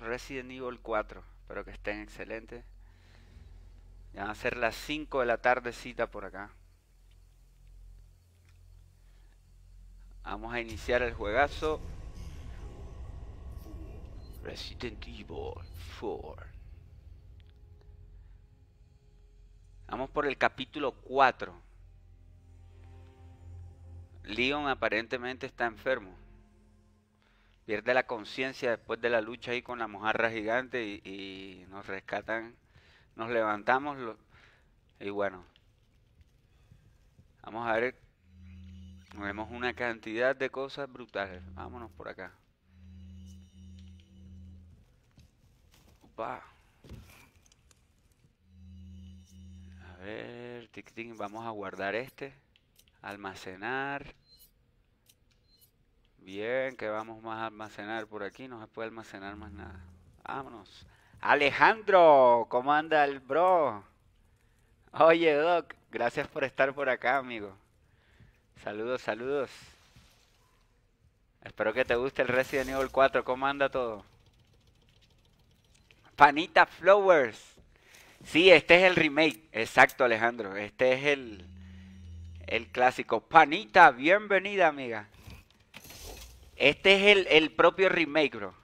Resident Evil 4. Espero que estén excelentes. Ya van a ser las 5 de la tardecita por acá. Vamos a iniciar el juegazo. Resident Evil 4. Vamos por el capítulo 4. Leon aparentemente está enfermo. Pierde la conciencia después de la lucha ahí con la mojarra gigante y, nos rescatan. Nos levantamos y bueno. Vamos a ver. Vemos una cantidad de cosas brutales. Vámonos por acá. Upa. A ver, tic, tic, vamos a guardar este. Almacenar. Bien, que vamos más a almacenar por aquí. No se puede almacenar más nada. Vámonos. Alejandro, ¿cómo anda el bro? Oye, Doc, gracias por estar por acá, amigo. Saludos, saludos. Espero que te guste el Resident Evil 4. ¿Cómo anda todo? Panita Flowers. Sí, este es el remake. Exacto, Alejandro. Este es el, el clásico. Panita, bienvenida, amiga. Este es el, el propio remake, bro.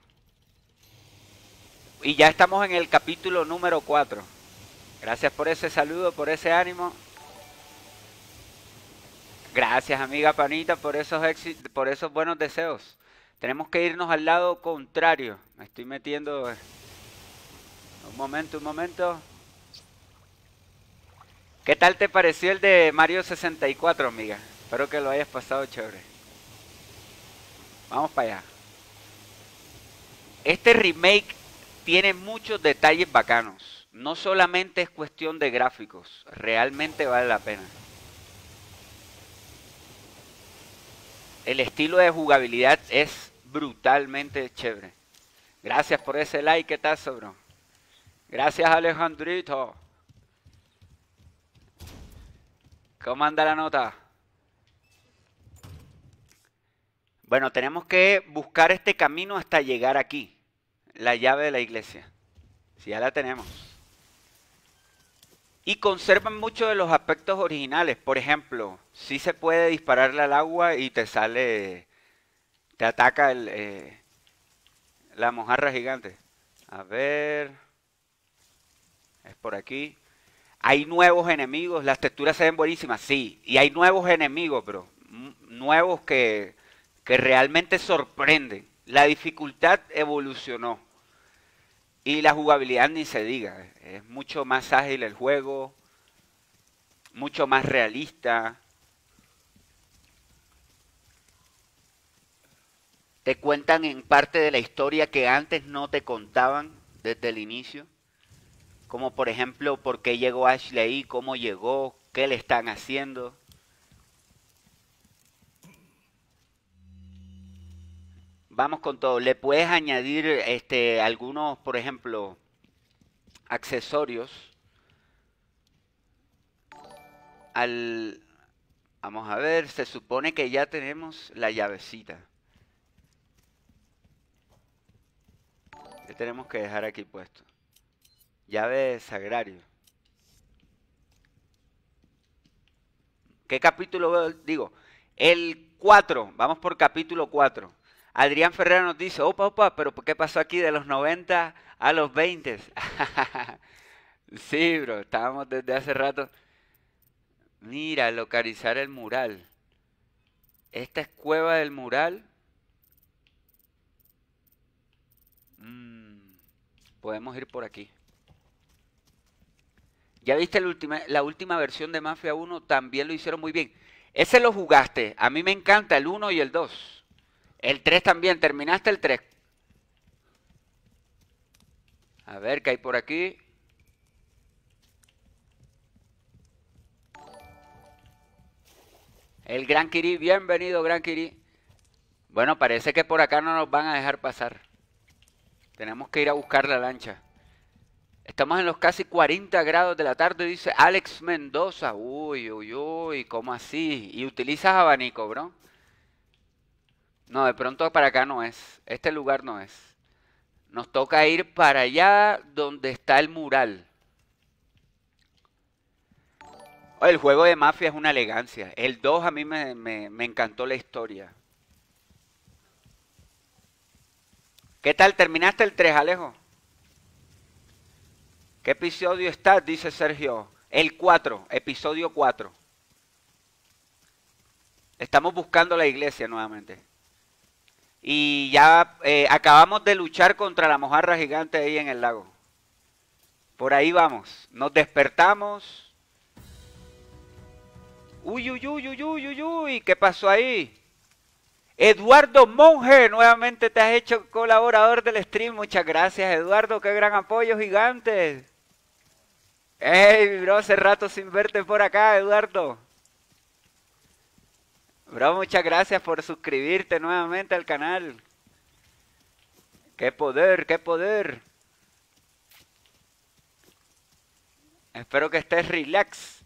Y ya estamos en el capítulo número 4. Gracias por ese saludo, por ese ánimo. Gracias, amiga Panita, por esos, por esos buenos deseos. Tenemos que irnos al lado contrario. Me estoy metiendo... Un momento, un momento. ¿Qué tal te pareció el de Mario 64, amiga? Espero que lo hayas pasado chévere. Vamos para allá. Este remake tiene muchos detalles bacanos. No solamente es cuestión de gráficos, realmente vale la pena. El estilo de jugabilidad es brutalmente chévere. Gracias por ese like, ¿qué tal, bro? Gracias, Alejandrito. ¿Cómo anda la nota? Bueno, tenemos que buscar este camino hasta llegar aquí. La llave de la iglesia. Si ya la tenemos. Y conservan muchos de los aspectos originales. Por ejemplo, si se puede dispararle al agua y te sale, te ataca el, eh, la mojarra gigante. A ver, es por aquí. Hay nuevos enemigos, las texturas se ven buenísimas, sí. Y hay nuevos enemigos, bro. Nuevos que, que realmente sorprenden. La dificultad evolucionó. Y la jugabilidad ni se diga. Es mucho más ágil el juego. Mucho más realista. Te cuentan en parte de la historia que antes no te contaban desde el inicio como por ejemplo por qué llegó Ashley cómo llegó, qué le están haciendo. Vamos con todo. Le puedes añadir este, algunos, por ejemplo, accesorios al... Vamos a ver, se supone que ya tenemos la llavecita. ¿Qué tenemos que dejar aquí puesto? Llave sagrario. ¿Qué capítulo digo? El 4, vamos por capítulo 4. Adrián Ferreira nos dice, opa, opa, pero ¿qué pasó aquí de los 90 a los 20? sí, bro, estábamos desde hace rato. Mira, localizar el mural. Esta es cueva del mural. Mm, podemos ir por aquí. Ya viste la última versión de Mafia 1, también lo hicieron muy bien. Ese lo jugaste, a mí me encanta el 1 y el 2. El 3 también, terminaste el 3. A ver, ¿qué hay por aquí? El Gran Kiri, bienvenido Gran Kiri. Bueno, parece que por acá no nos van a dejar pasar. Tenemos que ir a buscar la lancha. Estamos en los casi 40 grados de la tarde, dice Alex Mendoza. Uy, uy, uy, ¿cómo así? ¿Y utilizas abanico, bro? No, de pronto para acá no es. Este lugar no es. Nos toca ir para allá donde está el mural. El juego de mafia es una elegancia. El 2 a mí me, me encantó la historia. ¿Qué tal? ¿Terminaste el 3, Alejo? ¿Qué episodio está? Dice Sergio. El 4, episodio 4. Estamos buscando la iglesia nuevamente. Y ya eh, acabamos de luchar contra la mojarra gigante ahí en el lago. Por ahí vamos. Nos despertamos. Uy, uy, uy, uy, uy, uy, uy. ¿Qué pasó ahí? Eduardo Monge, nuevamente te has hecho colaborador del stream. Muchas gracias, Eduardo. Qué gran apoyo gigante. Hey, bro, hace rato sin verte por acá, Eduardo. Bro, muchas gracias por suscribirte nuevamente al canal. Qué poder, qué poder. Espero que estés relax.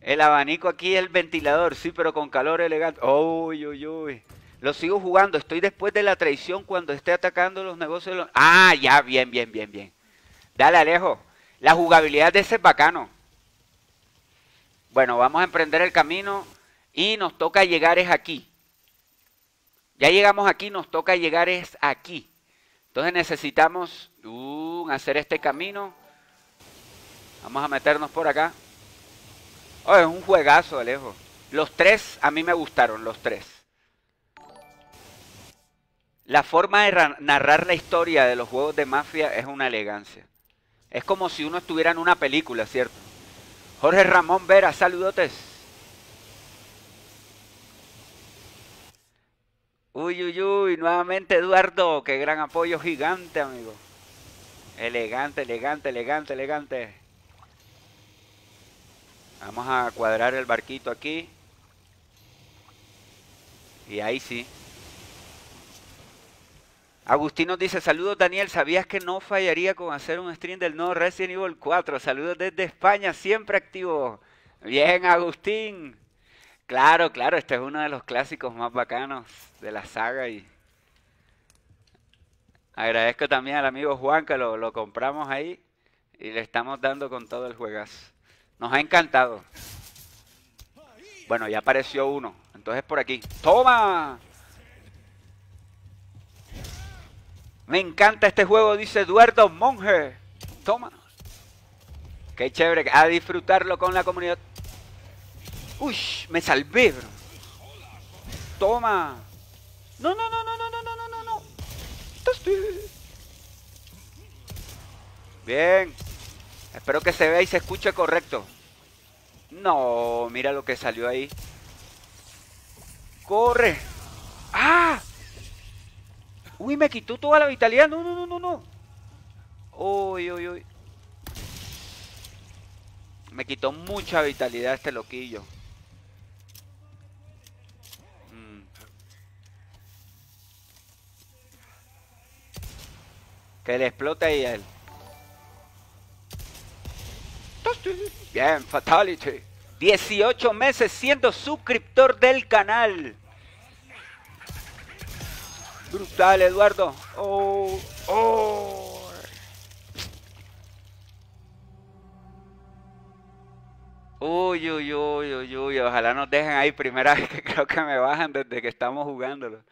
El abanico aquí es el ventilador, sí, pero con calor elegante. Uy, uy, uy. Lo sigo jugando. Estoy después de la traición cuando esté atacando los negocios. Ah, ya, bien, bien, bien, bien. Dale, Alejo. La jugabilidad de ese es bacano. Bueno, vamos a emprender el camino y nos toca llegar es aquí. Ya llegamos aquí, nos toca llegar es aquí. Entonces necesitamos uh, hacer este camino. Vamos a meternos por acá. Oh, es un juegazo, Alejo. Los tres a mí me gustaron, los tres. La forma de narrar la historia de los juegos de mafia es una elegancia. Es como si uno estuviera en una película, ¿cierto? Jorge Ramón Vera, saludotes. Uy, uy, uy, nuevamente Eduardo, qué gran apoyo gigante, amigo. Elegante, elegante, elegante, elegante. Vamos a cuadrar el barquito aquí. Y ahí sí. Agustín nos dice, saludos Daniel, ¿sabías que no fallaría con hacer un stream del nuevo Resident Evil 4? Saludos desde España, siempre activo. Bien, Agustín. Claro, claro, este es uno de los clásicos más bacanos de la saga y agradezco también al amigo Juan que lo, lo compramos ahí y le estamos dando con todo el juegazo. Nos ha encantado. Bueno, ya apareció uno. Entonces por aquí. ¡Toma! Me encanta este juego, dice Eduardo Monge. Toma. Qué chévere. A disfrutarlo con la comunidad. Uy, me salvé, bro. Toma. No, no, no, no, no, no, no, no, no. Bien. Espero que se vea y se escuche correcto. No, mira lo que salió ahí. ¡Corre! ¡Ah! Uy, me quitó toda la vitalidad. No, no, no, no, no. Uy, uy, uy. Me quitó mucha vitalidad este loquillo. Mm. Que le explote ahí a él. Bien, Fatality. 18 meses siendo suscriptor del canal. Brutal, Eduardo. Oh, oh. Uy, uy, uy, uy, uy. Ojalá nos dejen ahí primera vez que creo que me bajan desde que estamos jugándolo.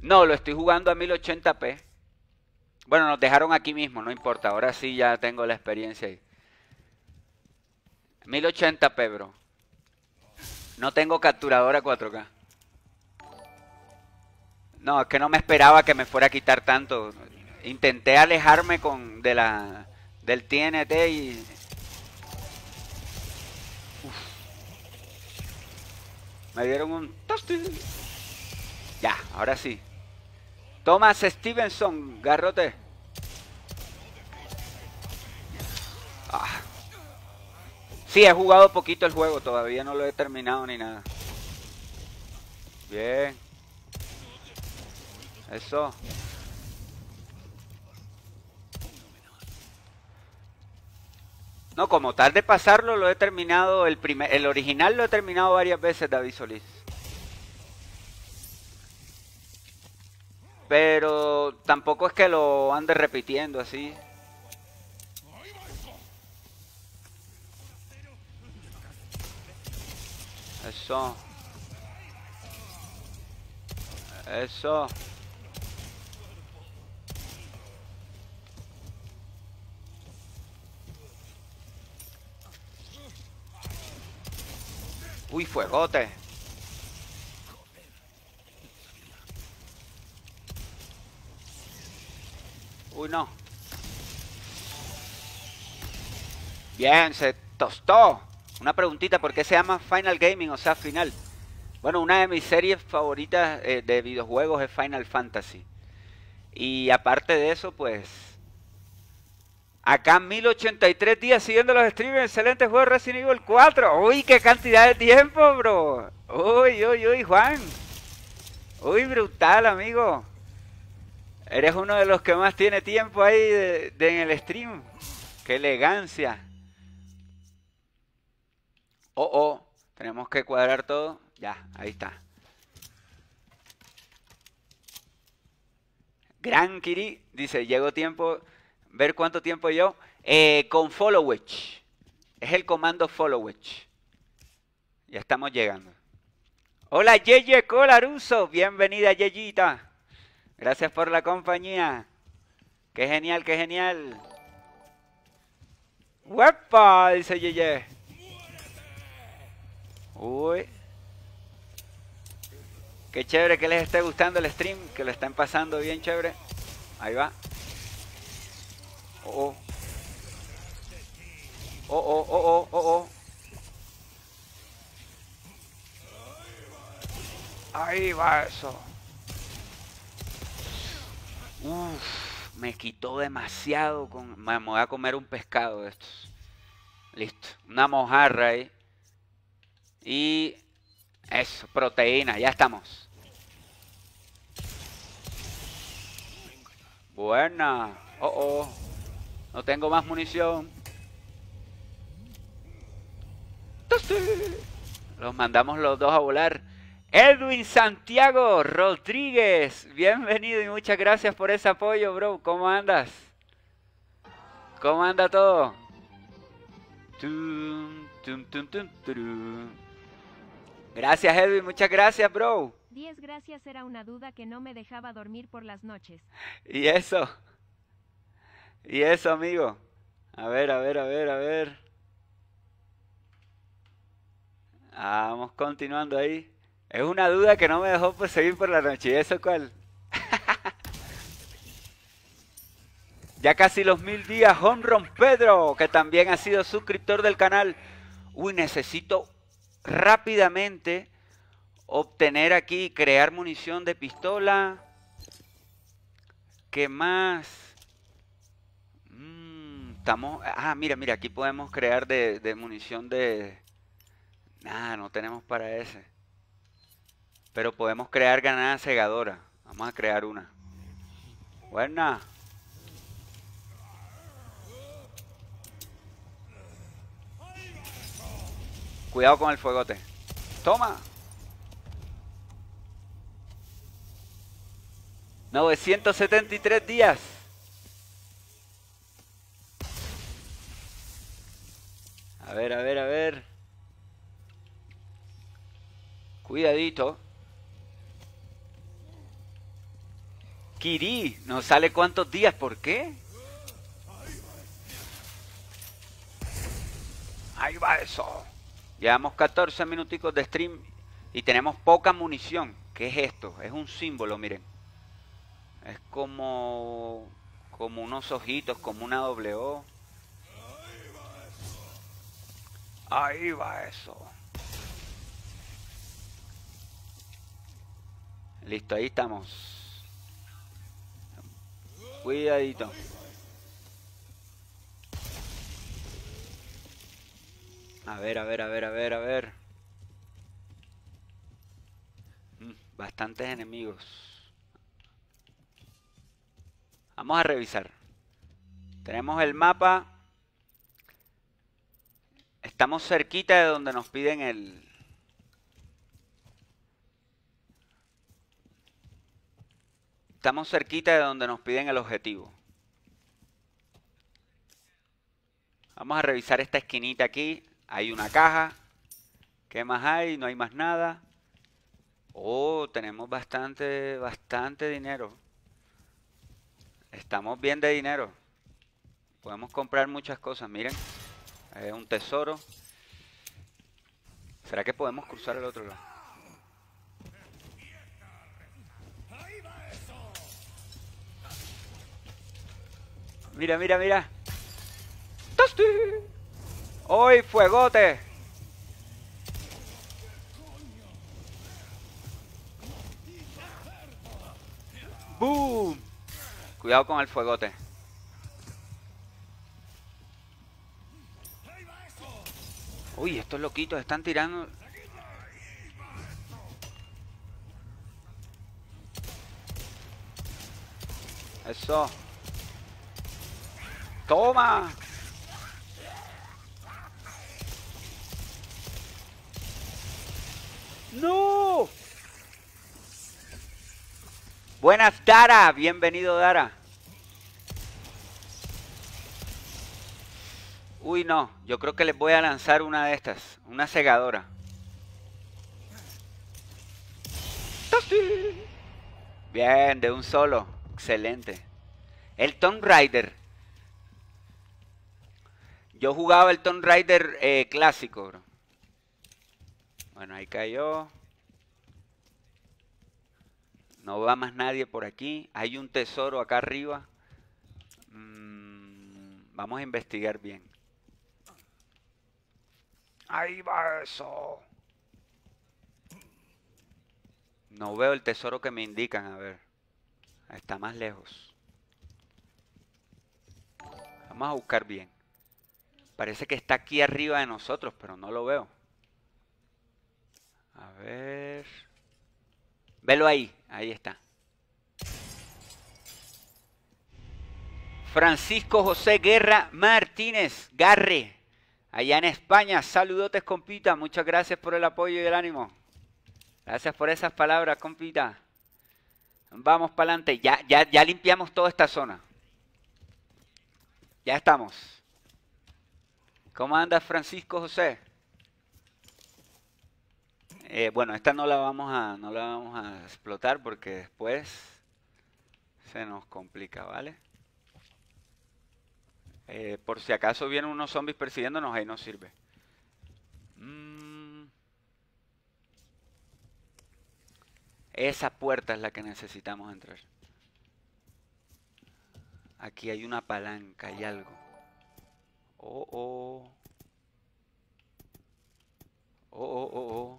No, lo estoy jugando a 1080p. Bueno, nos dejaron aquí mismo, no importa. Ahora sí ya tengo la experiencia ahí. 1080p, bro. No tengo capturadora 4K. No, es que no me esperaba que me fuera a quitar tanto. Intenté alejarme con de la del TNT y Me dieron un Ya, ahora sí. Thomas Stevenson, garrote. Ah. Sí, he jugado poquito el juego, todavía no lo he terminado ni nada. Bien. Eso. No, como tal de pasarlo, lo he terminado, el, primer, el original lo he terminado varias veces, David Solís. Pero tampoco es que lo ande repitiendo así. Eso. Eso. Uy, fuegote. Uy, no. Bien, se tostó. Una preguntita, ¿por qué se llama Final Gaming, o sea, final? Bueno, una de mis series favoritas eh, de videojuegos es Final Fantasy. Y aparte de eso, pues... Acá 1083 días siguiendo los streams, excelente juego Resident Evil 4. Uy, qué cantidad de tiempo, bro. Uy, uy, uy, Juan. Uy, brutal, amigo. Eres uno de los que más tiene tiempo ahí en el stream. Qué elegancia. Oh, oh. Tenemos que cuadrar todo. Ya, ahí está. Gran Kiri dice, llegó tiempo, ver cuánto tiempo yo. Eh, con followage. Es el comando followage. Ya estamos llegando. Hola Yeye Colaruso, bienvenida Yeyita. Gracias por la compañía. Qué genial, qué genial. ¡Huepa! Dice Yeye. Uy. Qué chévere que les esté gustando el stream, que lo estén pasando bien chévere. Ahí va. Oh, oh. Oh, oh, oh, oh, oh, Ahí va eso. Uf, me quitó demasiado. Con... Me voy a comer un pescado de estos. Listo. Una mojarra ahí. Y eso, proteína, ya estamos. Buena. Oh, oh. No tengo más munición. Los mandamos los dos a volar. Edwin Santiago Rodríguez, bienvenido y muchas gracias por ese apoyo, bro. ¿Cómo andas? ¿Cómo anda todo? Gracias, Edwin. Muchas gracias, bro. Diez gracias era una duda que no me dejaba dormir por las noches. ¿Y eso? ¿Y eso, amigo? A ver, a ver, a ver, a ver. vamos continuando ahí. Es una duda que no me dejó pues, seguir por la noche. ¿Y eso cuál? ya casi los mil días. Honron Pedro, que también ha sido suscriptor del canal. Uy, necesito rápidamente obtener aquí, crear munición de pistola. ¿Qué más? Estamos... Ah, mira, mira, aquí podemos crear de, munición de... Nada, no tenemos para ese. Pero podemos crear granada cegadora. Vamos a crear una. Buena. Cuidado con el fuegote. Toma. 973 días. A ver, a ver, a ver. Cuidadito. Kiri, ¿no sale cuántos días? ¿Por qué? Ahí va eso. Llevamos 14 minuticos de stream y tenemos poca munición. ¿Qué es esto? Es un símbolo, miren. Es como como unos ojitos, como una doble O. Ahí va eso. Listo, ahí estamos. Cuidadito. A ver, a ver, a ver, a ver, a ver. Mm, bastantes enemigos. Vamos a revisar. Tenemos el mapa. Estamos cerquita de donde nos piden el... Estamos cerquita de donde nos piden el objetivo. Vamos a revisar esta esquinita aquí. Hay una caja. ¿Qué más hay? No hay más nada. Oh, tenemos bastante, bastante dinero. Estamos bien de dinero. Podemos comprar muchas cosas. Miren, es un tesoro. ¿Será que podemos cruzar el otro lado? Mira, mira, mira. ¡Tosti! ¡Hoy, fuegote! ¡Boom! Cuidado con el fuegote. Uy, estos loquitos están tirando. Eso. Toma. No. Buenas, Dara. Bienvenido, Dara. Uy, no. Yo creo que les voy a lanzar una de estas. Una segadora. Bien, de un solo. Excelente. El Tomb Raider. Yo jugaba el Tomb Raider eh, clásico, bro. Bueno, ahí cayó. No va más nadie por aquí. Hay un tesoro acá arriba. Mm, vamos a investigar bien. Ahí va eso. No veo el tesoro que me indican. A ver. Está más lejos. Vamos a buscar bien. Parece que está aquí arriba de nosotros, pero no lo veo. A ver. Velo ahí. Ahí está. Francisco José Guerra Martínez. Garre. Allá en España. Saludotes, compita. Muchas gracias por el apoyo y el ánimo. Gracias por esas palabras, compita. Vamos para adelante. Ya, ya, ya limpiamos toda esta zona. Ya estamos. ¿Cómo anda Francisco José? Eh, bueno, esta no la vamos a no la vamos a explotar porque después se nos complica, ¿vale? Eh, por si acaso vienen unos zombies persiguiéndonos, ahí no sirve. Mm. Esa puerta es la que necesitamos entrar. Aquí hay una palanca y algo. Oh, oh. Oh, oh, oh, oh.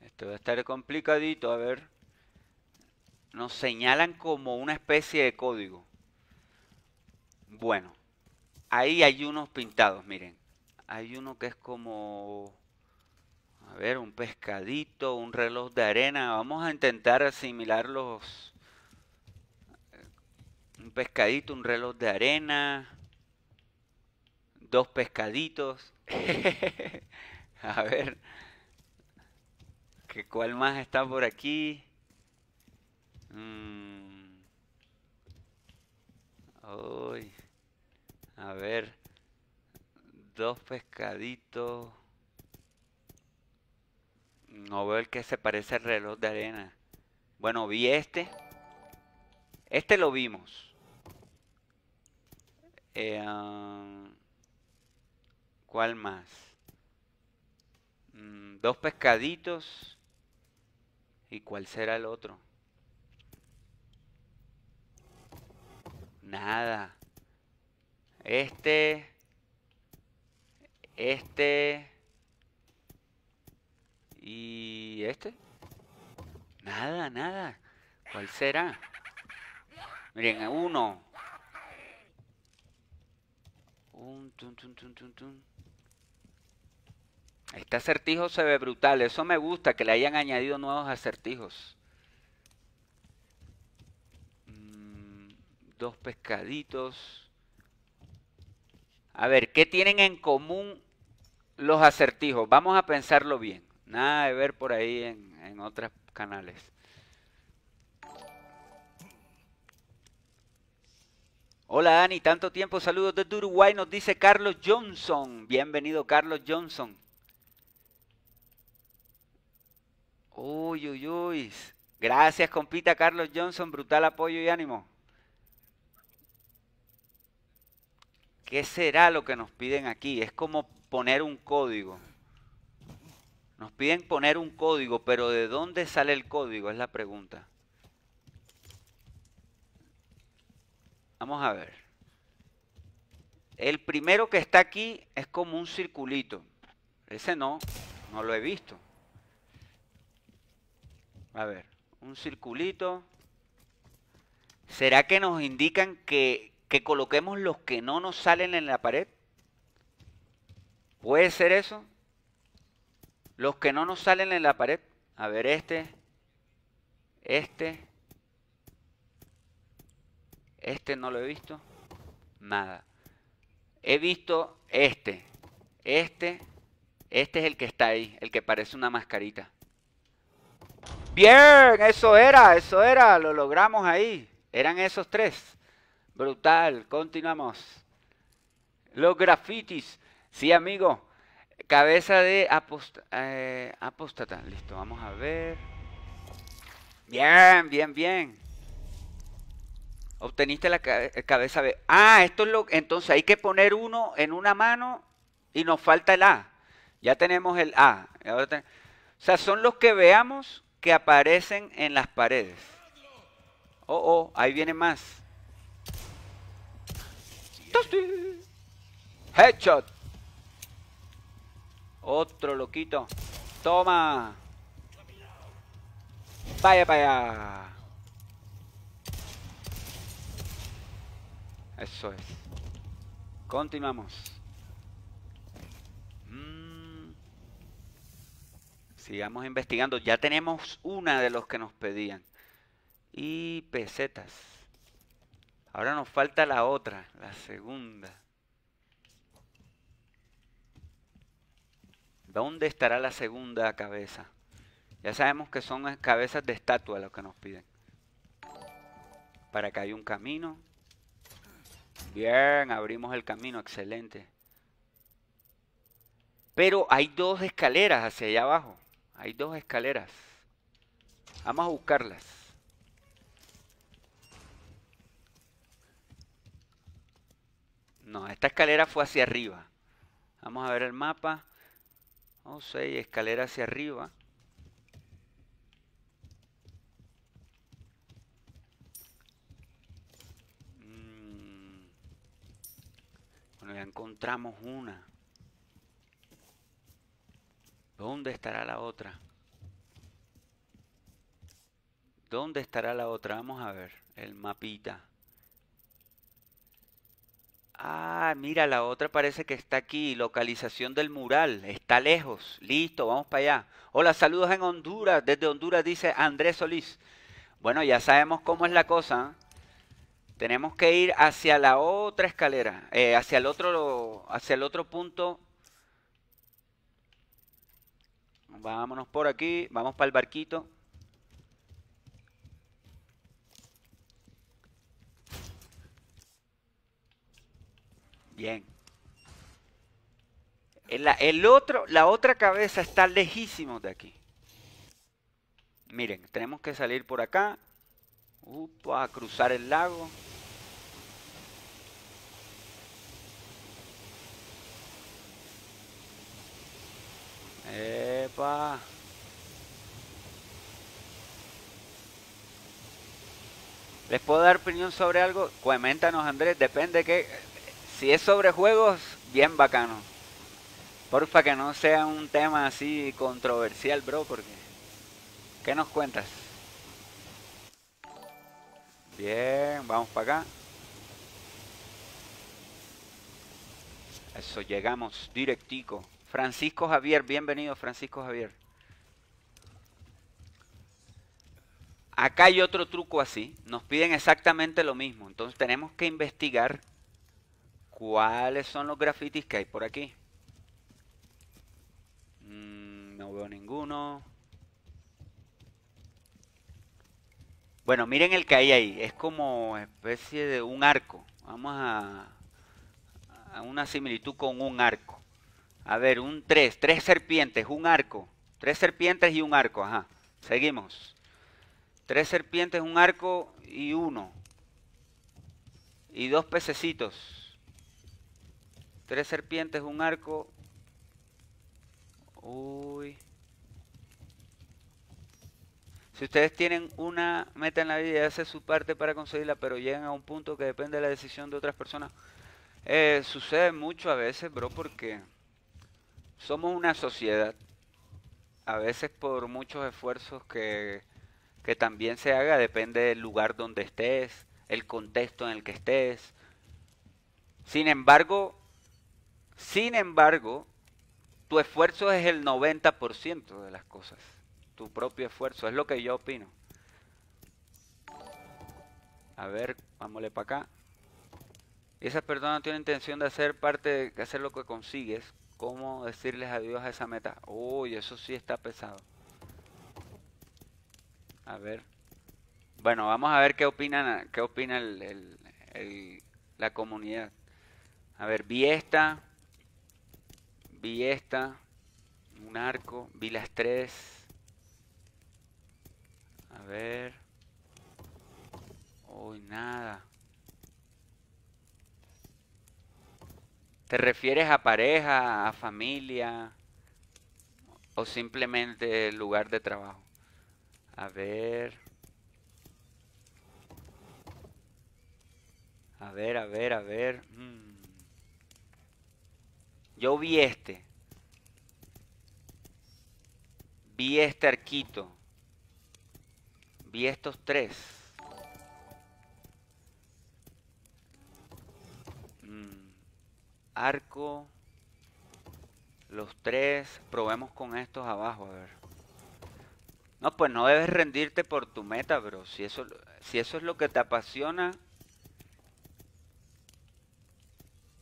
Esto va a estar complicadito, a ver. Nos señalan como una especie de código. Bueno, ahí hay unos pintados, miren. Hay uno que es como a ver, un pescadito, un reloj de arena. Vamos a intentar asimilar los... Un pescadito, un reloj de arena. Dos pescaditos. a ver. ¿qué, ¿Cuál más está por aquí? Mm. A ver. Dos pescaditos. No veo el que se parece al reloj de arena. Bueno, vi este. Este lo vimos. Eh, ah, ¿Cuál más? Mm, dos pescaditos. ¿Y cuál será el otro? Nada. Este. Este. ¿Y este? Nada, nada. ¿Cuál será? Miren, uno. Un, Este acertijo se ve brutal. Eso me gusta, que le hayan añadido nuevos acertijos. Mm, dos pescaditos. A ver, ¿qué tienen en común los acertijos? Vamos a pensarlo bien. Nada de ver por ahí en, otros canales. Hola Dani, tanto tiempo, saludos desde Uruguay, nos dice Carlos Johnson. Bienvenido Carlos Johnson. Uy, uy, uy. Gracias, compita Carlos Johnson, brutal apoyo y ánimo. ¿Qué será lo que nos piden aquí? Es como poner un código. Nos piden poner un código, pero ¿de dónde sale el código? Es la pregunta. Vamos a ver. El primero que está aquí es como un circulito. Ese no, no lo he visto. A ver, un circulito. ¿Será que nos indican que, que coloquemos los que no nos salen en la pared? ¿Puede ser eso? Los que no nos salen en la pared. A ver, este. Este. Este no lo he visto. Nada. He visto este. Este. Este es el que está ahí. El que parece una mascarita. Bien, eso era, eso era. Lo logramos ahí. Eran esos tres. Brutal. Continuamos. Los grafitis. Sí, amigo. Cabeza de eh, apóstata. Listo, vamos a ver. Bien, bien, bien. Obteniste la eh, cabeza B. Ah, esto es lo entonces hay que poner uno en una mano y nos falta el A. Ya tenemos el A. o sea, son los que veamos que aparecen en las paredes. Oh, oh, ahí viene más. Headshot. Otro loquito. Toma. Vaya para allá. Eso es. Continuamos. Mm. Sigamos investigando. Ya tenemos una de los que nos pedían. Y pesetas. Ahora nos falta la otra, la segunda. ¿Dónde estará la segunda cabeza? Ya sabemos que son cabezas de estatua lo que nos piden. Para que haya un camino. Bien, abrimos el camino, excelente. Pero hay dos escaleras hacia allá abajo. Hay dos escaleras. Vamos a buscarlas. No, esta escalera fue hacia arriba. Vamos a ver el mapa. Oh, seis, escalera hacia arriba. Mm. Bueno, ya encontramos una. ¿Dónde estará la otra? ¿Dónde estará la otra? Vamos a ver el mapita. Ah, mira, la otra parece que está aquí. Localización del mural. Está lejos. Listo, vamos para allá. Hola, saludos en Honduras. Desde Honduras dice Andrés Solís. Bueno, ya sabemos cómo es la cosa. Tenemos que ir hacia la otra escalera. Eh, hacia el otro, hacia el otro punto. Vámonos por aquí. Vamos para el barquito. Bien. El, otro, la otra cabeza está lejísimo de aquí. Miren, tenemos que salir por acá. a cruzar el lago. Epa. ¿Les puedo dar opinión sobre algo? Coméntanos, Andrés. Depende que si es sobre juegos, bien bacano. Porfa que no sea un tema así controversial, bro, porque... ¿Qué nos cuentas? Bien, vamos para acá. Eso, llegamos directico. Francisco Javier, bienvenido Francisco Javier. Acá hay otro truco así. Nos piden exactamente lo mismo. Entonces tenemos que investigar cuáles son los grafitis que hay por aquí. Mm, no veo ninguno. Bueno, miren el que hay ahí. Es como especie de un arco. Vamos a, a una similitud con un arco. A ver, un 3. Tres serpientes, un arco. Tres serpientes y un arco. Ajá. Seguimos. Tres serpientes, un arco y uno. Y dos pececitos. Tres serpientes, un arco. Uy. Si ustedes tienen una meta en la vida y hacen su parte para conseguirla, pero llegan a un punto que depende de la decisión de otras personas, eh, sucede mucho a veces, bro, porque somos una sociedad. A veces por muchos esfuerzos que, que también se haga, depende del lugar donde estés, el contexto en el que estés. Sin embargo, sin embargo, tu esfuerzo es el 90% de las cosas tu propio esfuerzo. Es lo que yo opino. A ver, vámonos para acá. Y esa persona no tiene intención de hacer parte de hacer lo que consigues. ¿Cómo decirles adiós a esa meta? Uy, eso sí está pesado. A ver. Bueno, vamos a ver qué opinan, qué opina la comunidad. A ver, vi esta. Vi esta. Un arco. Vi las tres. A ver. Uy, nada. ¿Te refieres a pareja, a familia o simplemente lugar de trabajo? A ver. A ver, a ver, a ver. Mm. Yo vi este. Vi este arquito. Vi estos tres. Mm, arco. Los tres. Probemos con estos abajo, a ver. No, pues no debes rendirte por tu meta, bro. Si eso, si eso es lo que te apasiona,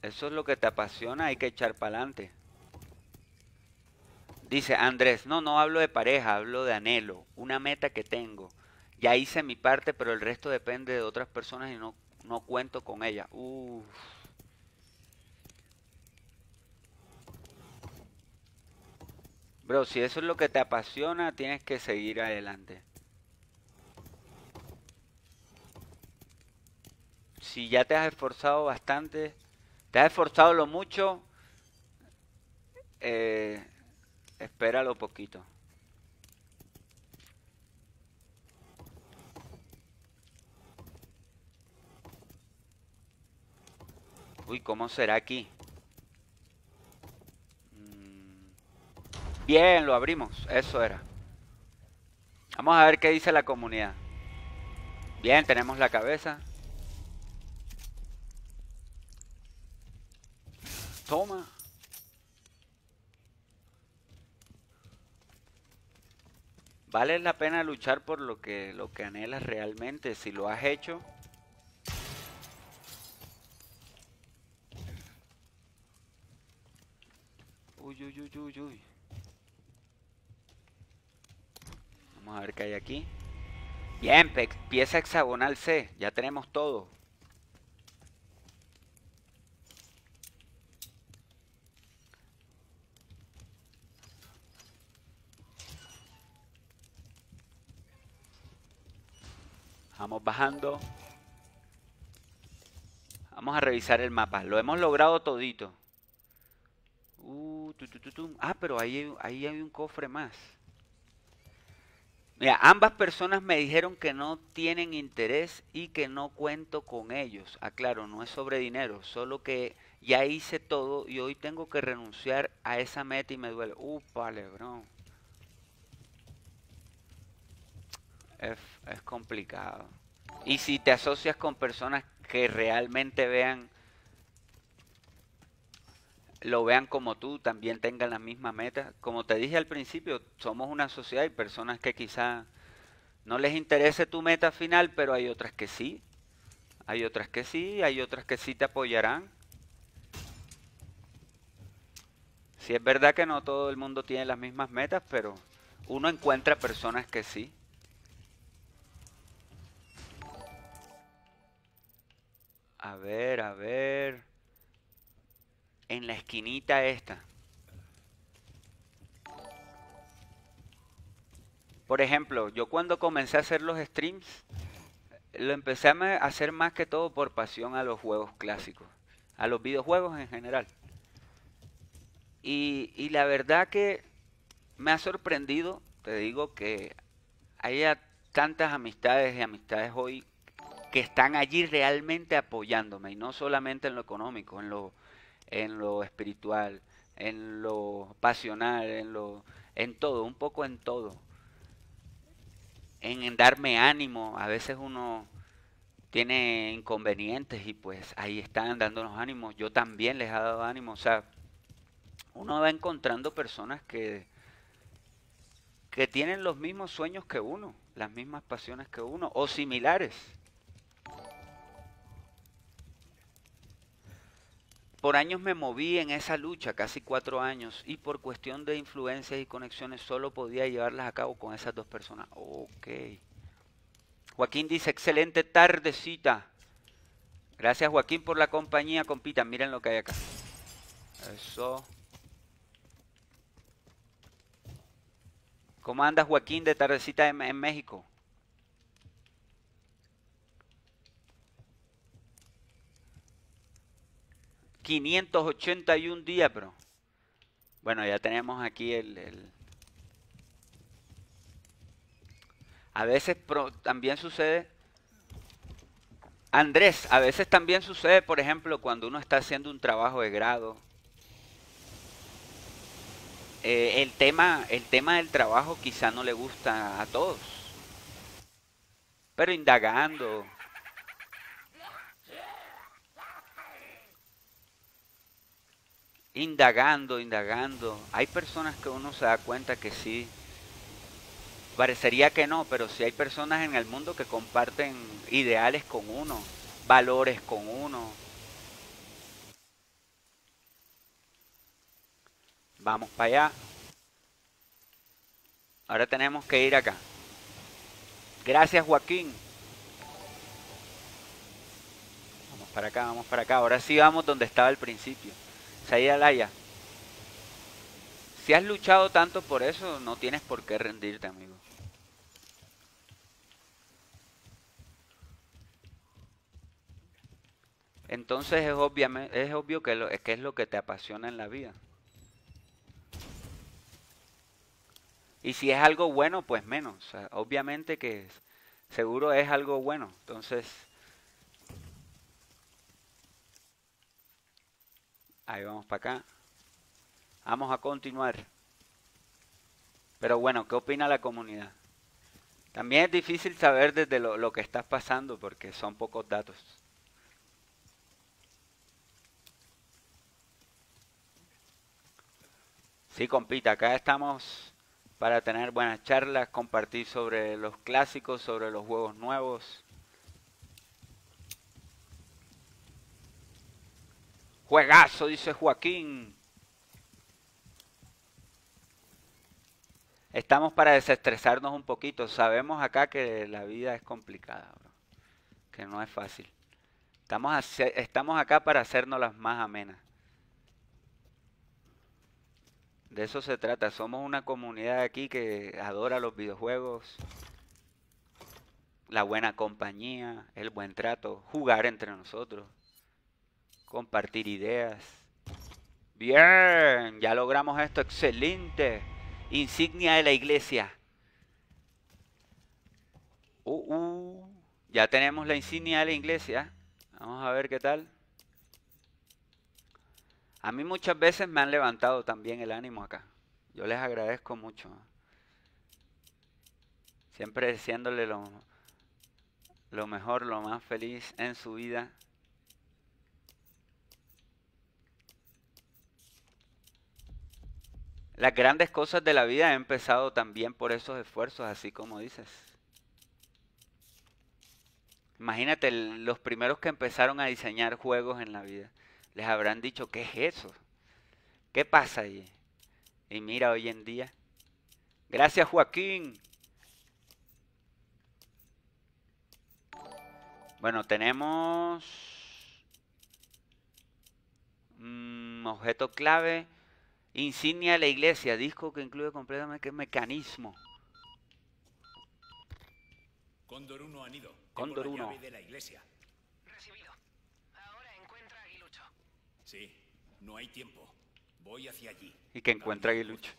eso es lo que te apasiona, hay que echar para adelante. Dice Andrés, no, no hablo de pareja, hablo de anhelo, una meta que tengo. Ya hice mi parte, pero el resto depende de otras personas y no, no cuento con ella. Uf. Bro, si eso es lo que te apasiona, tienes que seguir adelante. Si ya te has esforzado bastante, te has esforzado lo mucho, eh, espéralo poquito. Uy, ¿cómo será aquí? Mm. Bien, lo abrimos. Eso era. Vamos a ver qué dice la comunidad. Bien, tenemos la cabeza. Toma. Vale la pena luchar por lo que lo que anhelas realmente si lo has hecho. Uy, uy, uy, uy, uy. Vamos a ver qué hay aquí. Bien, pieza hexagonal C. Ya tenemos todo. Vamos bajando. Vamos a revisar el mapa. Lo hemos logrado todito. Uh, ah, pero ahí, ahí hay un cofre más. Mira, ambas personas me dijeron que no tienen interés y que no cuento con ellos. Aclaro, no es sobre dinero, solo que ya hice todo y hoy tengo que renunciar a esa meta y me duele. Uh, vale, bro. Es, complicado. Y si te asocias con personas que realmente vean lo vean como tú, también tengan la misma meta. Como te dije al principio, somos una sociedad y personas que quizá no les interese tu meta final, pero hay otras que sí. Hay otras que sí, hay otras que sí te apoyarán. Si es verdad que no todo el mundo tiene las mismas metas, pero uno encuentra personas que sí. A ver, a ver. En la esquinita esta. Por ejemplo, yo cuando comencé a hacer los streams, lo empecé a hacer más que todo por pasión a los juegos clásicos, a los videojuegos en general. Y, la verdad que me ha sorprendido, te digo, que haya tantas amistades y amistades hoy que están allí realmente apoyándome, y no solamente en lo económico, en lo, en lo espiritual, en lo pasional, en lo, en todo, un poco en todo en, darme ánimo. A veces uno tiene inconvenientes y pues ahí están dándonos ánimos. Yo también les he dado ánimo. O sea, uno va encontrando personas que, que tienen los mismos sueños que uno, las mismas pasiones que uno o similares. Por años me moví en esa lucha, casi cuatro años, y por cuestión de influencias y conexiones solo podía llevarlas a cabo con esas dos personas. Ok. Joaquín dice, excelente tardecita. Gracias Joaquín por la compañía, compita. Miren lo que hay acá. Eso. ¿Cómo andas Joaquín de tardecita en, en México? 581 días, pero bueno, ya tenemos aquí el... A veces también sucede, Andrés, a veces también sucede, por ejemplo, cuando uno está haciendo un trabajo de grado, eh, el, tema, el tema del trabajo quizá no le gusta a todos, pero indagando, indagando, indagando. Hay personas que uno se da cuenta que sí. Parecería que no, pero sí hay personas en el mundo que comparten ideales con uno, valores con uno. Vamos para allá. Ahora tenemos que ir acá. Gracias Joaquín. Vamos para acá, vamos para acá. Ahora sí vamos donde estaba al principio. Said Alaya, si has luchado tanto por eso, no tienes por qué rendirte, amigo. Entonces es, es obvio que, que es lo que te apasiona en la vida. Y si es algo bueno, pues menos. obviamente que seguro es algo bueno. Entonces, Ahí vamos para acá. Vamos a continuar. Pero bueno, ¿qué opina la comunidad? También es difícil saber desde lo, que estás pasando porque son pocos datos. Sí, compita, acá estamos para tener buenas charlas, compartir sobre los clásicos, sobre los juegos nuevos. Juegazo, dice Joaquín. Estamos para desestresarnos un poquito. Sabemos acá que la vida es complicada, que no es fácil. Estamos, estamos acá para hacernos las más amenas. De eso se trata. Somos una comunidad aquí que adora los videojuegos, la buena compañía, el buen trato, jugar entre nosotros compartir ideas. Bien, ya logramos esto, excelente. Insignia de la iglesia. Uh, uh, ya tenemos la insignia de la iglesia. Vamos a ver qué tal. A mí muchas veces me han levantado también el ánimo acá. Yo les agradezco mucho. Siempre diciéndole lo, lo mejor, lo más feliz en su vida. Las grandes cosas de la vida han empezado también por esos esfuerzos, así como dices. Imagínate, los primeros que empezaron a diseñar juegos en la vida, les habrán dicho, ¿qué es eso? ¿Qué pasa ahí? Y mira hoy en día. Gracias Joaquín. Bueno, tenemos mm, objeto clave, insignia de la iglesia, disco que incluye completamente mecanismo. Cóndor 1 han ido. Cóndor Tengo la 1. llave de la iglesia. Recibido. Ahora encuentra a Aguilucho. Sí, no hay tiempo. Voy hacia allí. Y que encuentra a Aguilucho.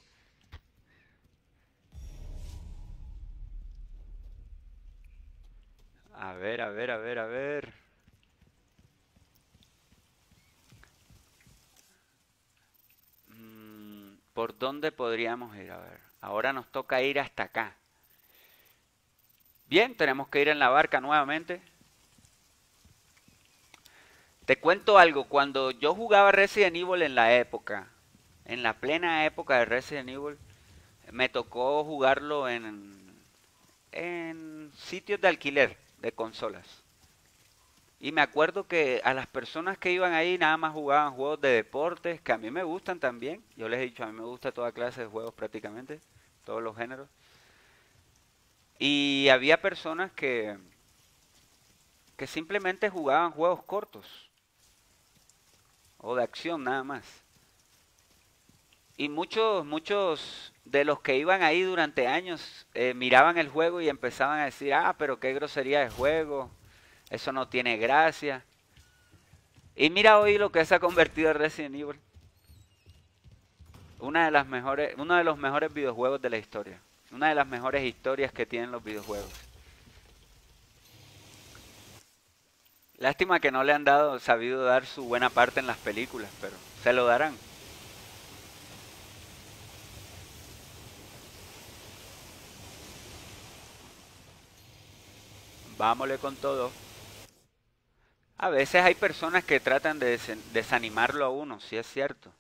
A ver, a ver, a ver, a ver. Mm, ¿Por dónde podríamos ir? A ver, ahora nos toca ir hasta acá. Bien, tenemos que ir en la barca nuevamente. Te cuento algo, cuando yo jugaba Resident Evil en la época, en la plena época de Resident Evil, me tocó jugarlo en, en sitios de alquiler de consolas. Y me acuerdo que a las personas que iban ahí nada más jugaban juegos de deportes, que a mí me gustan también. Yo les he dicho, a mí me gusta toda clase de juegos prácticamente, todos los géneros. Y había personas que, que simplemente jugaban juegos cortos o de acción nada más. Y muchos, muchos de los que iban ahí durante años eh, miraban el juego y empezaban a decir, ah, pero qué grosería de juego, eso no tiene gracia. Y mira hoy lo que se ha convertido en Resident Evil. Una de las mejores, uno de los mejores videojuegos de la historia. Una de las mejores historias que tienen los videojuegos. Lástima que no le han dado, sabido dar su buena parte en las películas, pero se lo darán. Vámosle con todo. A veces hay personas que tratan de desanimarlo a uno, sí es cierto.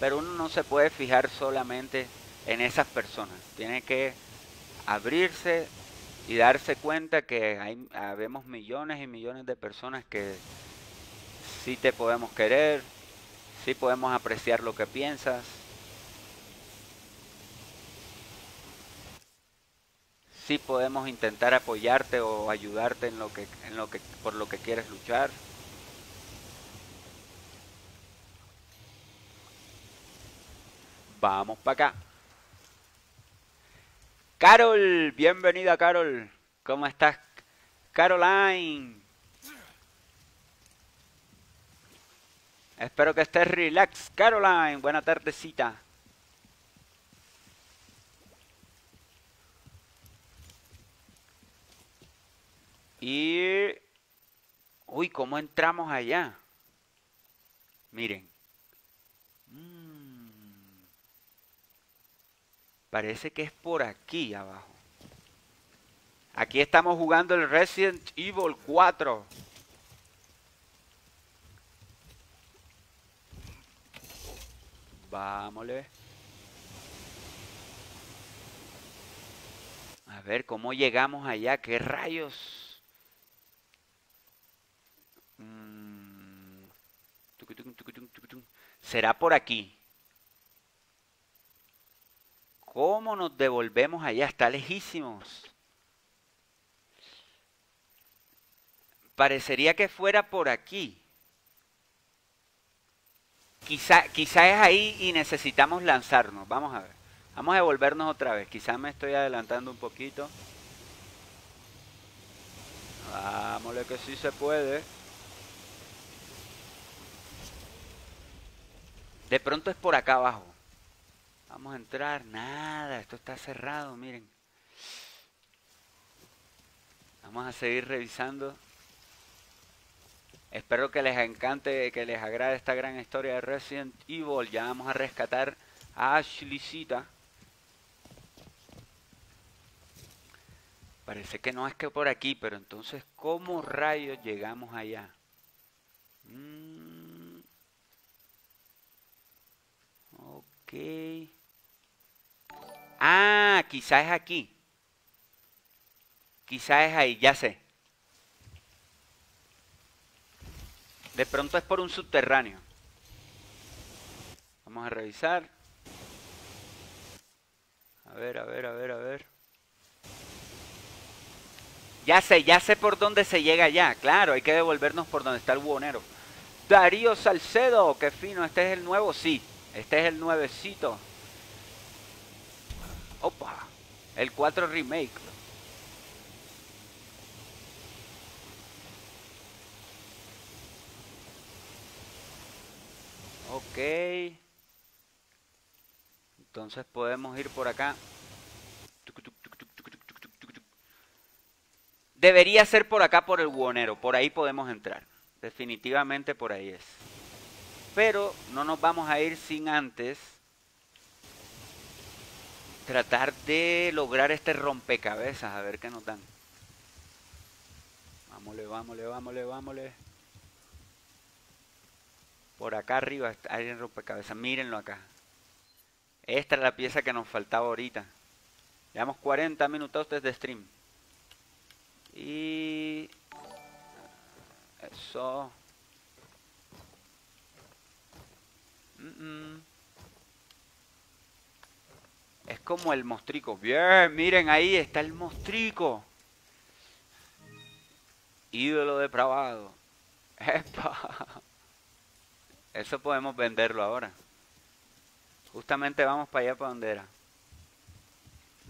Pero uno no se puede fijar solamente en esas personas. Tiene que abrirse y darse cuenta que hay habemos millones y millones de personas que sí te podemos querer, sí podemos apreciar lo que piensas. Sí podemos intentar apoyarte o ayudarte en lo que en lo que por lo que quieres luchar. Vamos para acá. Carol, bienvenida Carol. ¿Cómo estás? Caroline. Espero que estés relax. Caroline, buena tardecita. Y... Uy, ¿cómo entramos allá? Miren. Mm. Parece que es por aquí abajo. Aquí estamos jugando el Resident Evil 4. Vámonos. A ver cómo llegamos allá. ¿Qué rayos? ¿Será por aquí? ¿Cómo nos devolvemos allá? Está lejísimos. Parecería que fuera por aquí. Quizá, quizá es ahí y necesitamos lanzarnos. Vamos a ver. Vamos a devolvernos otra vez. Quizá me estoy adelantando un poquito. Vámonos que sí se puede. De pronto es por acá abajo. Vamos a entrar. Nada, esto está cerrado, miren. Vamos a seguir revisando. Espero que les encante, que les agrade esta gran historia de Resident Evil. Ya vamos a rescatar a Ashleycita. Parece que no es que por aquí, pero entonces, ¿cómo rayos llegamos allá? Mm. Ah, quizás es aquí. Quizás es ahí, ya sé. De pronto es por un subterráneo. Vamos a revisar. ver, a ver, a ver, a ver. Ya sé, ya sé por dónde se llega ya. Claro, hay que devolvernos por donde está el buhonero. Darío Salcedo, qué fino. ¿Este es el nuevo? Sí. Este es el nuevecito. Opa. El 4 remake. Ok. Entonces podemos ir por acá. Debería ser por acá por el buhonero. Por ahí podemos entrar. Definitivamente por ahí es. Pero no nos vamos a ir sin antes tratar de lograr este rompecabezas. A ver qué nos dan. Vámosle, vámosle, vámosle, vámosle. Por acá arriba hay el rompecabezas. Mírenlo acá. Esta es la pieza que nos faltaba ahorita. Llevamos 40 minutos de stream. Y... Eso. Es como el mostrico. Bien, miren, ahí está el mostrico. Ídolo depravado. ¡Epa! Eso podemos venderlo ahora. Justamente vamos para allá, para donde era.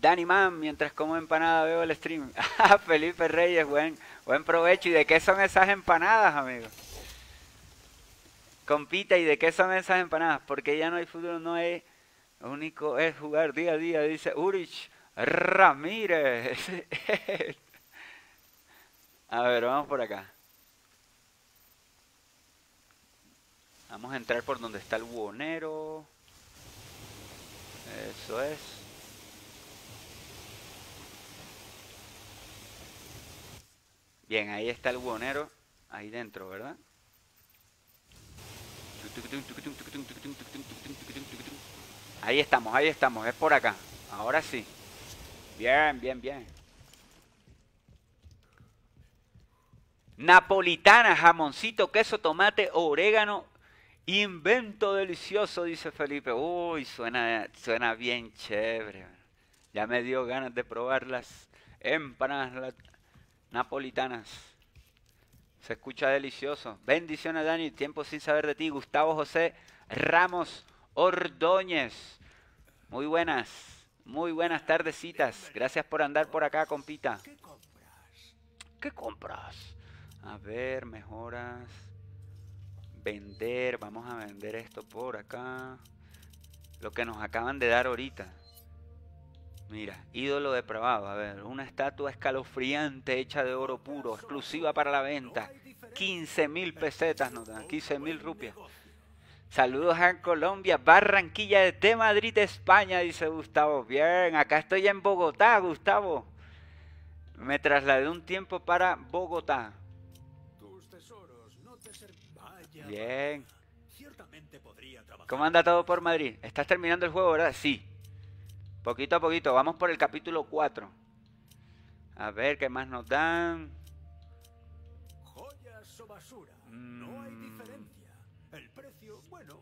Danny Man, mientras como empanada veo el stream. Felipe Reyes, buen, buen provecho. ¿Y de qué son esas empanadas, amigos? Compita, ¿y de qué son esas empanadas? Porque ya no hay futuro, no hay... Lo único es jugar día a día, dice Urich Ramírez. a ver, vamos por acá. Vamos a entrar por donde está el buhonero. Eso es. Bien, ahí está el buhonero. Ahí dentro, ¿verdad? Ahí estamos, ahí estamos. Es por acá. Ahora sí. Bien, bien, bien. Napolitana, jamoncito, queso, tomate, orégano, Invento delicioso, dice Felipe. Uy, suena, suena bien chévere. Ya me dio ganas de probar las empanadas napolitanas. Se escucha delicioso. Bendiciones, Dani. Tiempo sin saber de ti. Gustavo José Ramos Ordóñez. Muy buenas. Muy buenas tardecitas. Gracias por andar por acá, compita. ¿Qué compras? ¿Qué compras? A ver, mejoras vender, vamos a vender esto por acá. Lo que nos acaban de dar ahorita. Mira, ídolo depravado. A ver, una estatua escalofriante hecha de oro puro, exclusiva para la venta. 15 mil pesetas dan, 15 mil rupias. Saludos a Colombia, Barranquilla de Madrid, España, dice Gustavo. Bien, acá estoy en Bogotá, Gustavo. Me trasladé un tiempo para Bogotá. Bien. ¿Cómo anda todo por Madrid? ¿Estás terminando el juego, verdad? Sí. Poquito a poquito. Vamos por el capítulo 4. A ver qué más nos dan. Joyas o basura. No hay mm. diferencia. El precio, bueno,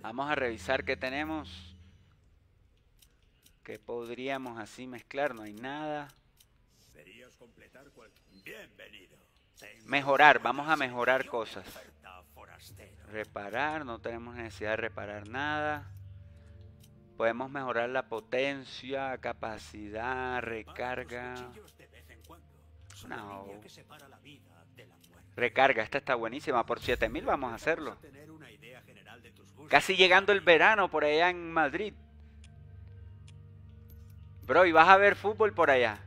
Vamos a revisar qué tenemos. ¿Qué podríamos así mezclar? No hay nada. Mejorar, vamos a mejorar cosas. Reparar, no tenemos necesidad de reparar nada. Podemos mejorar la potencia, capacidad, recarga. No. Recarga, esta está buenísima. Por 7000 vamos a hacerlo. Casi llegando el verano por allá en Madrid. Bro, ¿y vas a ver fútbol por allá?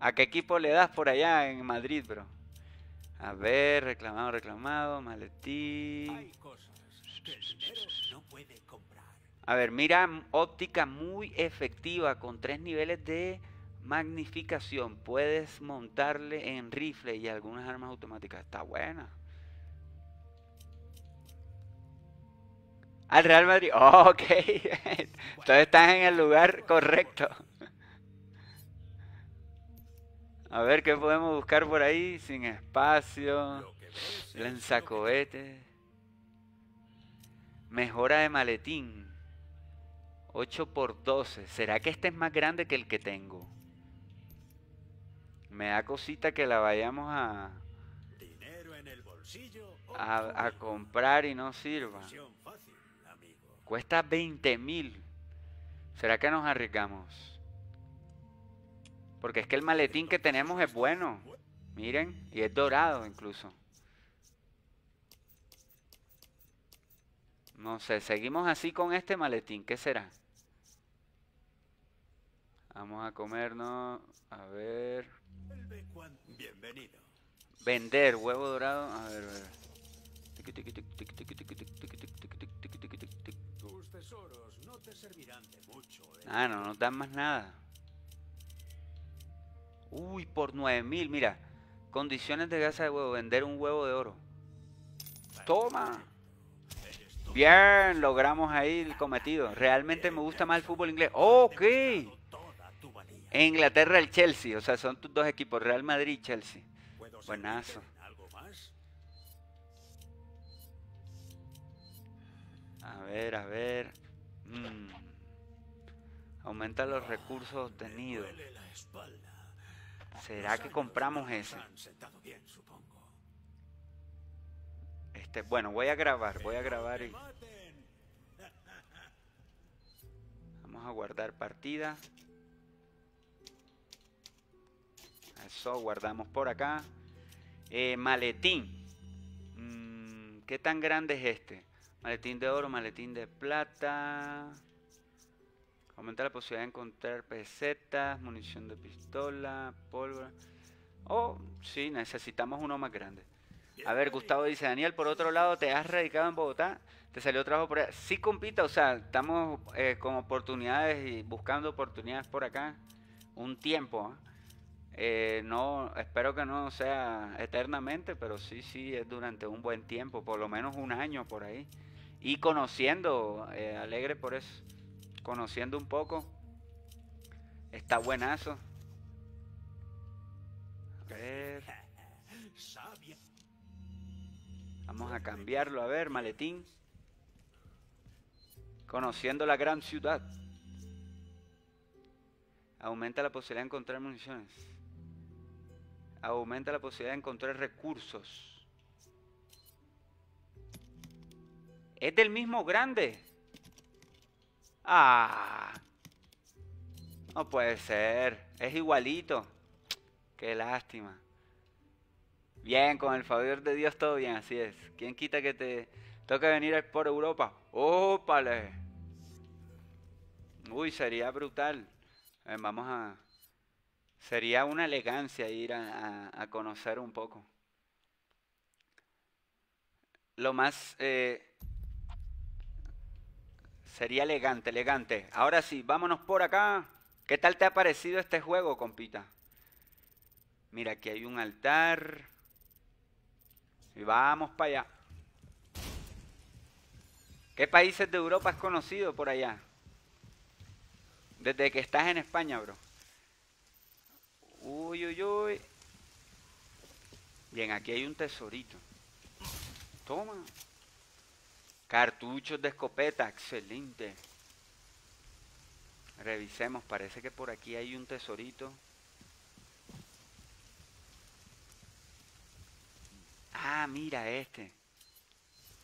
¿A qué equipo le das por allá en Madrid, bro? A ver, reclamado, reclamado, maletín. A ver, mira, óptica muy efectiva con tres niveles de magnificación. Puedes montarle en rifle y algunas armas automáticas. Está buena. Al Real Madrid. ok. Entonces estás en el lugar correcto. A ver qué podemos buscar por ahí sin espacio. Lanzacohete. Mejora de maletín. 8 por 12. ¿Será que este es más grande que el que tengo? Me da cosita que la vayamos a, Dinero en el bolsillo. a, a comprar y no sirva. Fácil. Cuesta 20 mil. ¿Será que nos arriesgamos? Porque es que el maletín que tenemos es bueno. Miren, y es dorado incluso. No sé, seguimos así con este maletín. ¿Qué será? Vamos a comernos. A ver. Bienvenido. Vender huevo dorado. A ver, a ver. Tus no Ah, no nos dan más nada. Uy, por 9000, mira. Condiciones de gasa de huevo. Vender un huevo de oro. Toma. Bien, logramos ahí el cometido. Realmente me gusta más el fútbol inglés. ¡Oh, ¡Ok! En Inglaterra el Chelsea. O sea, son tus dos equipos. Real Madrid y Chelsea. ¿Puedo Buenazo. ¿Algo más? A ver, a ver. Mm. Aumenta los recursos Me obtenidos. ¿Será que compramos ese? Este, bueno, voy a grabar, voy a grabar y vamos a guardar partida. Eso, guardamos por acá. Eh, maletín. Mm, ¿Qué tan grande es este? Maletín de oro, maletín de plata. Aumenta la posibilidad de encontrar pesetas, munición de pistola, pólvora. Oh, sí, necesitamos uno más grande. A ver, Gustavo dice, Daniel, por otro lado, ¿te has radicado en Bogotá? ¿Te salió trabajo por allá? Sí, compita, o sea, estamos eh, con oportunidades y buscando oportunidades por acá un tiempo. ¿ah? Eh, no, espero que no sea eternamente, pero sí, sí, es durante un buen tiempo, por lo menos un año por ahí. Y conociendo, eh, alegre por eso, conociendo un poco, está buenazo. A. Vamos a cambiarlo, a ver, maletín. Conociendo la gran ciudad. Aumenta la posibilidad de encontrar municiones. Aumenta la posibilidad de encontrar recursos. Es del mismo grande. Ah. No puede ser. Es igualito. Qué lástima. Bien, con el favor de Dios todo bien, así es. ¿Quién quita que te toque venir por Europa? ¡Ópale! Uy, sería brutal. Vamos a... Sería una elegancia ir a, conocer un poco. Lo más... eh, sería elegante, elegante. Ahora sí, vámonos por acá. ¿Qué tal te ha parecido este juego, compita? Mira, aquí hay un altar. Y vamos para allá. ¿Qué países de Europa has conocido por allá? Desde que estás en España, bro. Uy, uy, uy. Bien, aquí hay un tesorito. Toma. Cartuchos de escopeta, excelente. Revisemos, parece que por aquí hay un tesorito. Ah, mira este.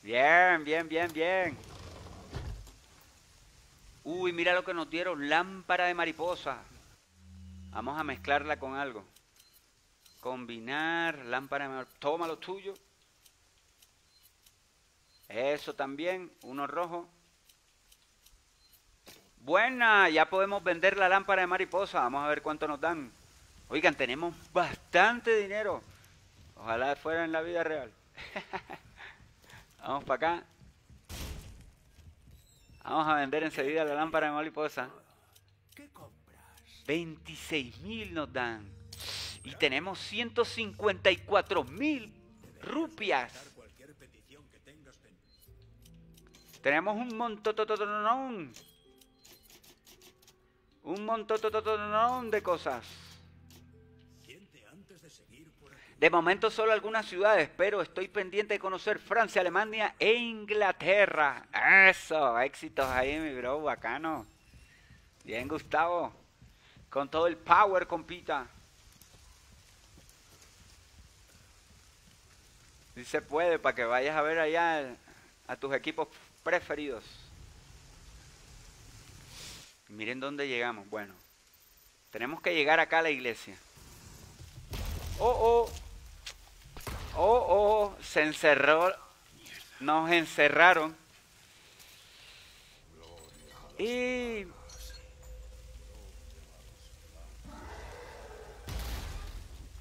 Bien, bien, bien, bien. Uy, mira lo que nos dieron. Lámpara de mariposa. Vamos a mezclarla con algo. Combinar, lámpara mariposa. Toma lo tuyo. Eso también, uno rojo. Buena, ya podemos vender la lámpara de mariposa. Vamos a ver cuánto nos dan. Oigan, tenemos bastante dinero. Ojalá fuera en la vida real. Vamos para acá. Vamos a vender enseguida la lámpara de mariposa. ¿Qué compras? 26 mil nos dan. Y tenemos 154 mil rupias. Tenemos un montón. Un montón de cosas. De momento solo algunas ciudades, pero estoy pendiente de conocer Francia, Alemania e Inglaterra. Eso, éxitos ahí, mi bro, bacano. Bien, Gustavo. Con todo el power, compita. Si se puede, para que vayas a ver allá a tus equipos preferidos. Miren dónde llegamos. Bueno, tenemos que llegar acá a la iglesia. Oh, oh. Oh, oh. Se encerró. Nos encerraron. Y...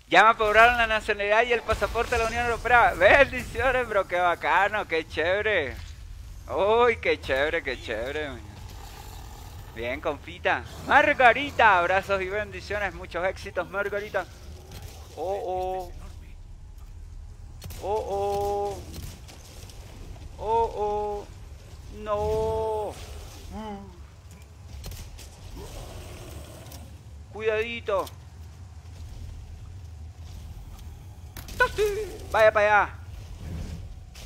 Ya me aprobaron la nacionalidad y el pasaporte de la Unión Europea. Bendiciones, bro, qué bacano, qué chévere. Uy, qué chévere, qué chévere. Bien, confita. Margarita, abrazos y bendiciones, muchos éxitos, Margarita. Oh, oh. Oh, oh. Oh, oh. No. Cuidadito. Vaya para allá.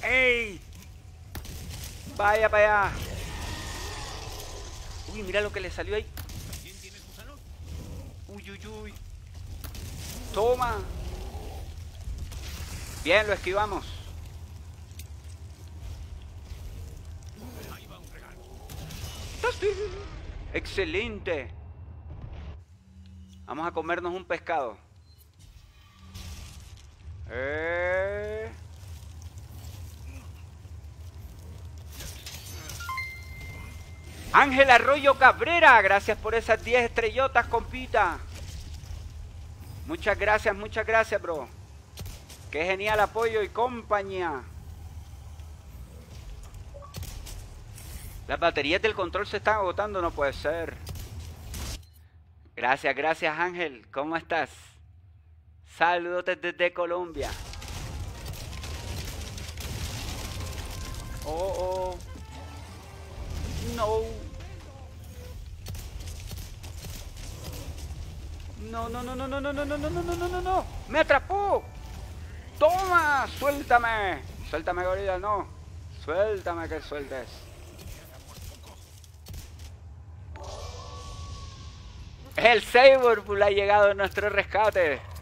¡Ey! Vaya para allá. Uy, mira lo que le salió ahí. Uy, uy, uy. Toma. Bien, lo esquivamos. Excelente. Vamos a comernos un pescado. Eh. Ángel Arroyo Cabrera, gracias por esas 10 estrellotas, compita. Muchas gracias, muchas gracias, bro. Qué genial apoyo y compañía. Las baterías del control se están agotando, no puede ser. Gracias, gracias Ángel. ¿Cómo estás? Saludos desde Colombia. Oh, oh. No. No, no, no, no, no, no, no, no, no, no, no, no, no, no. Me atrapó. Toma, suéltame. Suéltame, gorila, no. Suéltame que sueltes. El Saberpool ha llegado a nuestro rescate.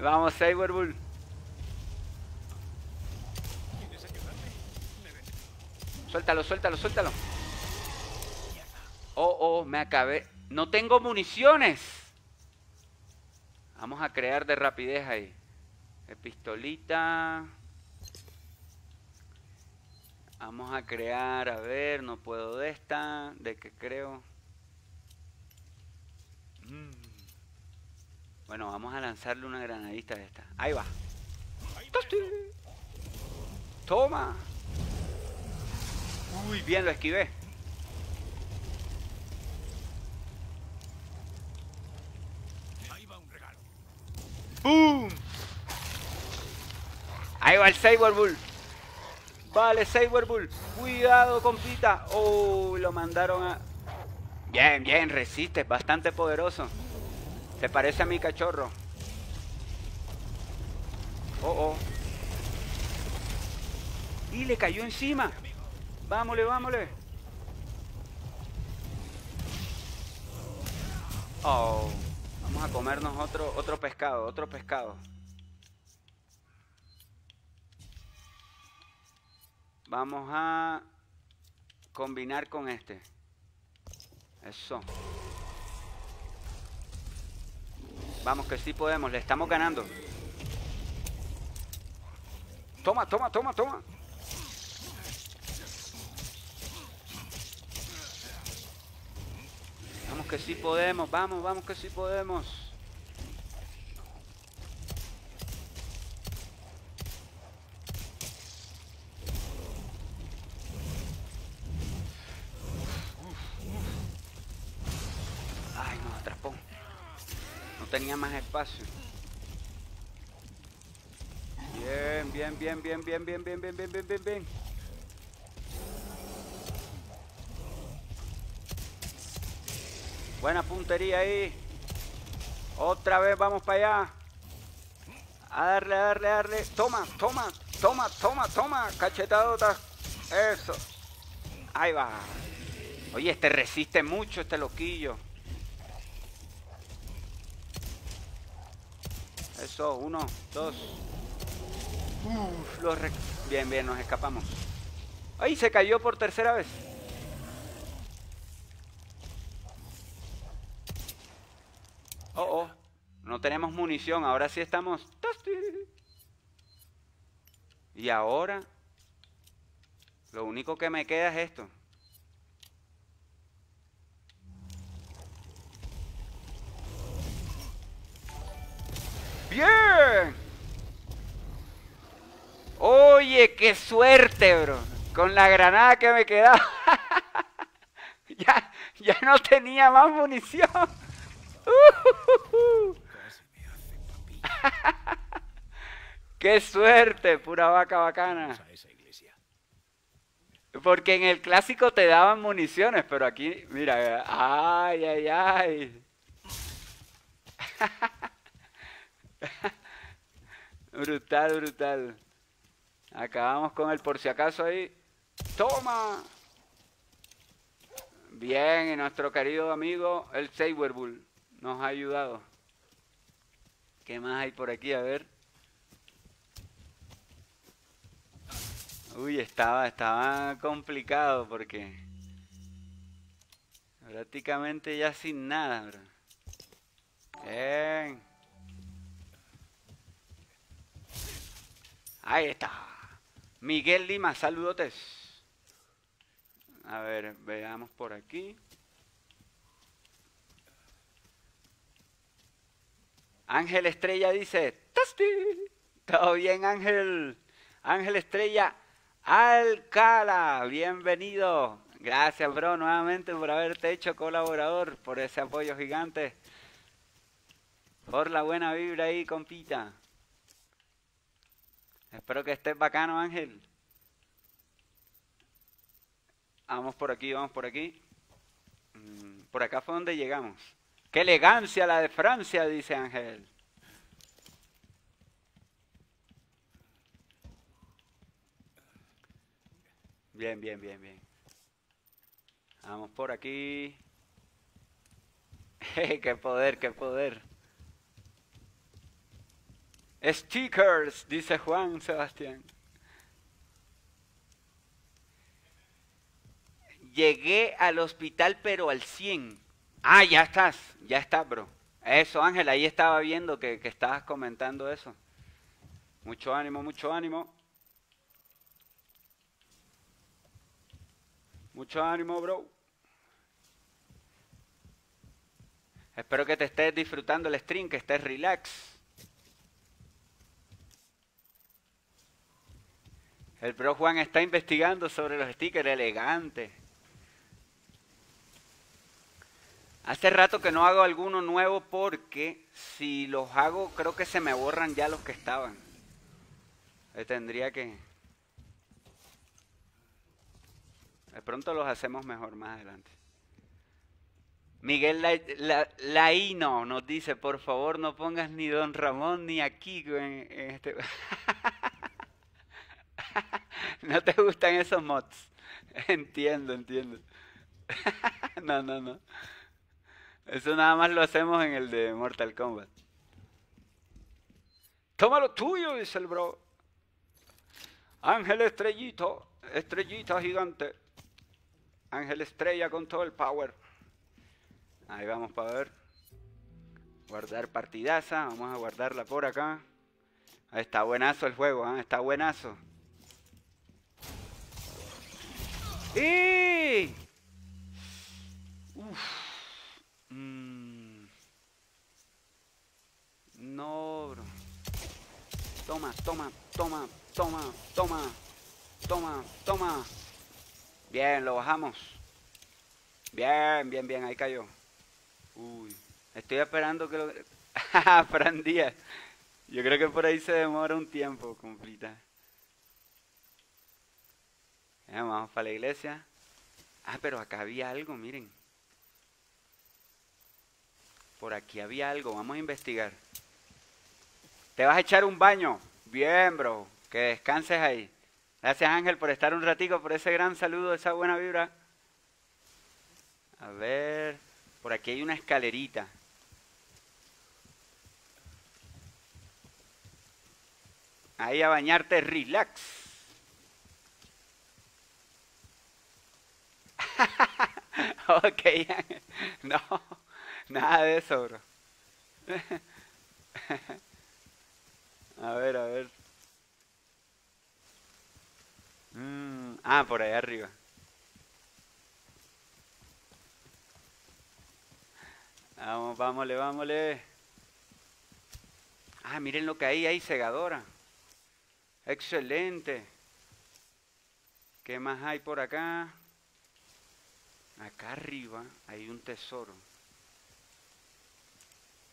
Vamos, Saberbull. Suéltalo, suéltalo, suéltalo. Oh, oh, me acabé. No tengo municiones. Vamos a crear de rapidez ahí. De pistolita. Vamos a crear, a ver, no puedo de esta. ¿De qué creo? Mm. Bueno, vamos a lanzarle una granadita de esta. Ahí va. Toma. Uy, bien, lo esquivé. Ahí va un regalo. ¡Boom! Ahí va el Saberbull. Vale, Saberbull. Cuidado, compita. Oh, lo mandaron a... Bien, bien, resiste. Bastante poderoso. Se parece a mi cachorro. Oh, oh. Y le cayó encima. Vámosle, vámosle. Oh. Vamos a comernos otro, otro pescado, otro pescado. Vamos a combinar con este. Eso. Vamos, que sí podemos. Le estamos ganando. Toma, toma, toma, toma. Vamos, que sí podemos. Vamos, vamos, que sí podemos. Ay, nos atrapó. No tenía más espacio. Bien, bien, bien, bien, bien, bien, bien, bien, bien, bien, bien, bien. Buena puntería ahí. Otra vez vamos para allá. A darle, a darle, a darle. Toma, toma, toma, toma, toma. Cachetadotas. Eso. Ahí va. Oye, este resiste mucho, este loquillo. Eso, uno, dos. Uf, los re- Bien, bien, nos escapamos. ¡Ay, se cayó por tercera vez! Oh, oh. No tenemos munición, ahora sí estamos... Y ahora... Lo único que me queda es esto. ¡Bien! Oye, qué suerte, bro. Con la granada que me quedaba. ya, ya no tenía más munición. qué suerte, pura vaca bacana. Porque en el clásico te daban municiones, pero aquí, mira, ay, ay, ay. brutal, brutal. Acabamos con el por si acaso ahí. ¡Toma! Bien, y nuestro querido amigo el Saberbull nos ha ayudado. ¿Qué más hay por aquí? A ver. Uy, estaba, estaba complicado porque prácticamente ya sin nada, bro. Bien. Ahí está. Miguel Lima, saludotes. A ver, veamos por aquí. Ángel Estrella dice, ¡Tosti! ¿Todo bien, Ángel? Ángel Estrella Alcala, bienvenido. Gracias, bro, nuevamente por haberte hecho colaborador, por ese apoyo gigante. Por la buena vibra ahí, compita. Espero que estés bacano, Ángel. Vamos por aquí, vamos por aquí. Mm, Por acá fue donde llegamos. ¡Qué elegancia la de Francia! Dice Ángel. Bien, bien, bien, bien. Vamos por aquí. ¡Qué poder, qué poder! Stickers, dice Juan Sebastián. Llegué al hospital pero al 100. Ah, ya estás, ya estás, bro. Eso, Ángel, ahí estaba viendo que, que estabas comentando eso. Mucho ánimo, mucho ánimo. Mucho ánimo, bro. Espero que te estés disfrutando el stream, que estés relax. El bro Juan está investigando sobre los stickers elegantes. Hace rato que no hago alguno nuevo porque si los hago creo que se me borran ya los que estaban. Eh, tendría que... De pronto los hacemos mejor más adelante. Miguel La- La- Laino nos dice, por favor no pongas ni Don Ramón ni aquí en este... no te gustan esos mods. Entiendo, entiendo. no, no, no. Eso nada más lo hacemos en el de Mortal Kombat. Toma lo tuyo, dice el bro. Ángel estrellito, estrellita gigante. Ángel estrella con todo el power. Ahí vamos para ver. Guardar partidaza. Vamos a guardarla por acá. Está buenazo el juego, ¿ah? está buenazo. ¡Y! Uf. Mm. No, bro. Toma, toma, toma, toma, toma, toma, toma. Bien, lo bajamos. Bien, bien, bien, ahí cayó. Uy, estoy esperando que lo... Fran Díaz. Yo creo que por ahí se demora un tiempo completa. Ya, vamos para la iglesia. Ah, pero acá había algo, miren. Por aquí había algo, vamos a investigar. ¿Te vas a echar un baño? Bien, bro. Que descanses ahí. Gracias Ángel por estar un ratico, por ese gran saludo, esa buena vibra. A ver, por aquí hay una escalerita. Ahí a bañarte, relax. ok, no, nada de eso, bro. a ver, a ver. Mm, ah, por ahí arriba. Vamos, vámosle, vámosle. Ah, miren lo que hay ahí, segadora. Excelente. ¿Qué más hay por acá? Acá arriba hay un tesoro.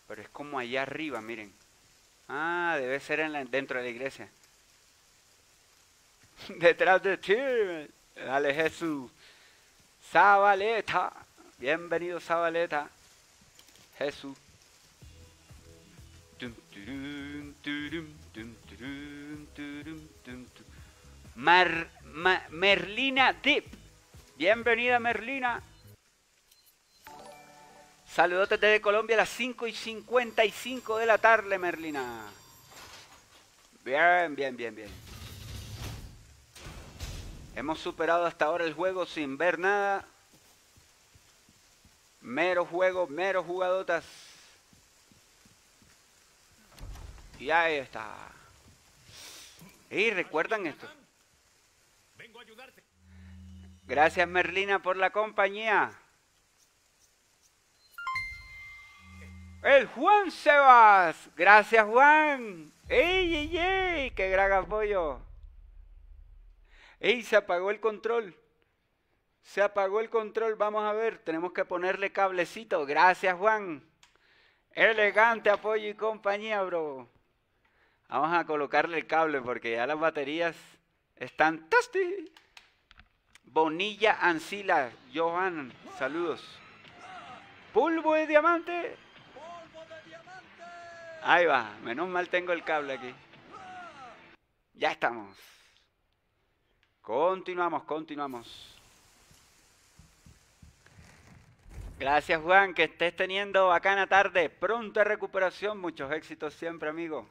Pero es como allá arriba, miren. Ah, debe ser en dentro de la iglesia. Detrás de ti. Dale Jesús. Zabaleta. Bienvenido Zabaleta. Jesús. Mar, Merlina Dip. Bienvenida Merlina. Saludos desde Colombia a las 5 y 55 de la tarde, Merlina. Bien, bien, bien, bien. Hemos superado hasta ahora el juego sin ver nada. Mero juego, mero jugadotas. Y ahí está. Y recuerdan esto. Gracias Merlina por la compañía. El Juan Sebas. Gracias Juan. ¡Ey, ey, ey! ¡Qué gran apoyo! ¡Ey! Se apagó el control. Se apagó el control. Vamos a ver. Tenemos que ponerle cablecito. Gracias Juan. Elegante apoyo y compañía, bro. Vamos a colocarle el cable porque ya las baterías están tosti. Bonilla Ancila, Johan, saludos. Pulvo de diamante. Ahí va, menos mal tengo el cable aquí. Ya estamos. Continuamos, continuamos. Gracias Juan, que estés teniendo bacana tarde. Pronta recuperación, muchos éxitos siempre, amigo.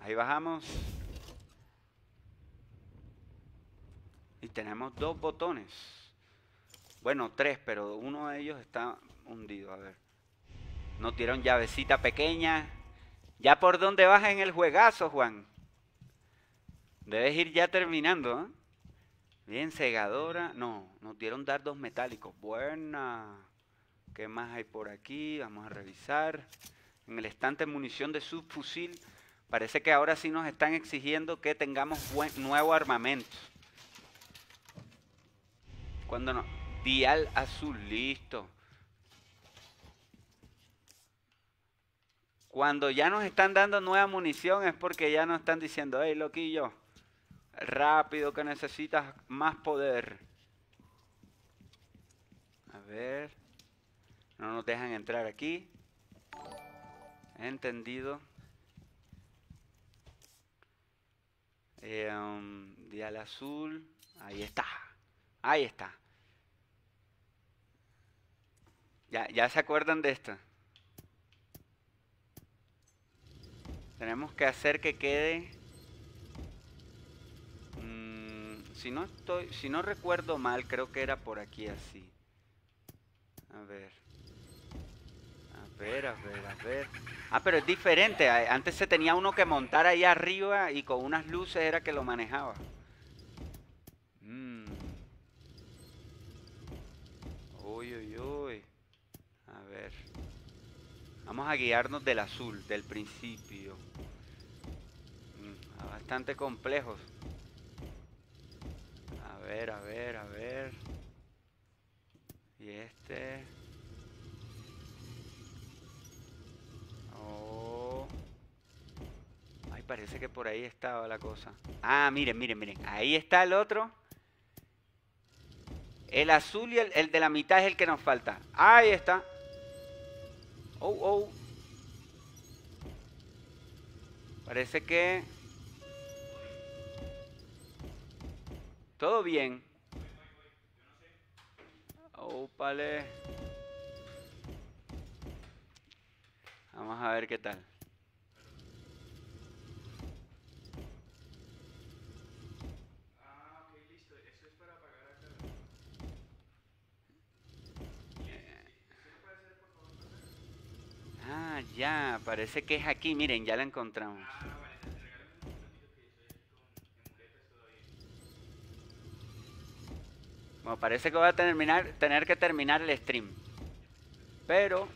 Ahí bajamos. Tenemos dos botones. Bueno, tres, pero uno de ellos está hundido. A ver. Nos dieron llavecita pequeña. ¿Ya por dónde vas en el juegazo, Juan? Debes ir ya terminando, ¿eh? Bien, segadora. No, nos dieron dardos metálicos. Buena. ¿Qué más hay por aquí? Vamos a revisar. En el estante munición de subfusil Parece que ahora sí nos están exigiendo que tengamos nuevo armamento. Cuando no. Dial azul, listo. Cuando ya nos están dando nueva munición es porque ya nos están diciendo, hey, loquillo, rápido que necesitas más poder. A ver. No nos dejan entrar aquí. Entendido. Eh, um, dial azul. Ahí está. Ahí está. Ya, ya se acuerdan de esto. Tenemos que hacer que quede. Mm, si no estoy, si no recuerdo mal, creo que era por aquí así. A ver. A ver, a ver, a ver. Ah, pero es diferente. Antes se tenía uno que montar ahí arriba y con unas luces era que lo manejaba. Mm. Uy, uy, uy. A ver. Vamos a guiarnos del azul, del principio. Mm, bastante complejos. A ver, a ver, a ver. Y este... parece que por ahí estaba la cosa. Ah, miren, miren, miren. Ahí está el otro. El azul y el, de la mitad es el que nos falta. Ahí está. Oh, oh. Parece que... ¿Todo bien? Ópale. Vamos a ver qué tal. Ah, ya, parece que es aquí. Miren, ya la encontramos. Bueno, parece que voy a terminar, tener que terminar el stream. Pero...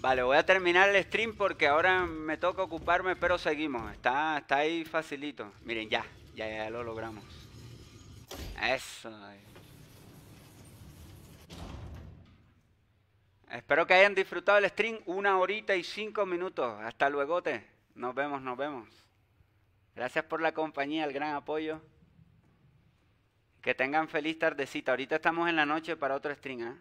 Vale, voy a terminar el stream porque ahora me toca ocuparme, pero seguimos. Está, está ahí facilito. Miren, ya, ya, ya lo logramos. Eso. Espero que hayan disfrutado el stream. Una horita y cinco minutos. Hasta luego. Nos vemos, nos vemos. Gracias por la compañía, el gran apoyo. Que tengan feliz tardecita. Ahorita estamos en la noche para otro stream, ¿eh?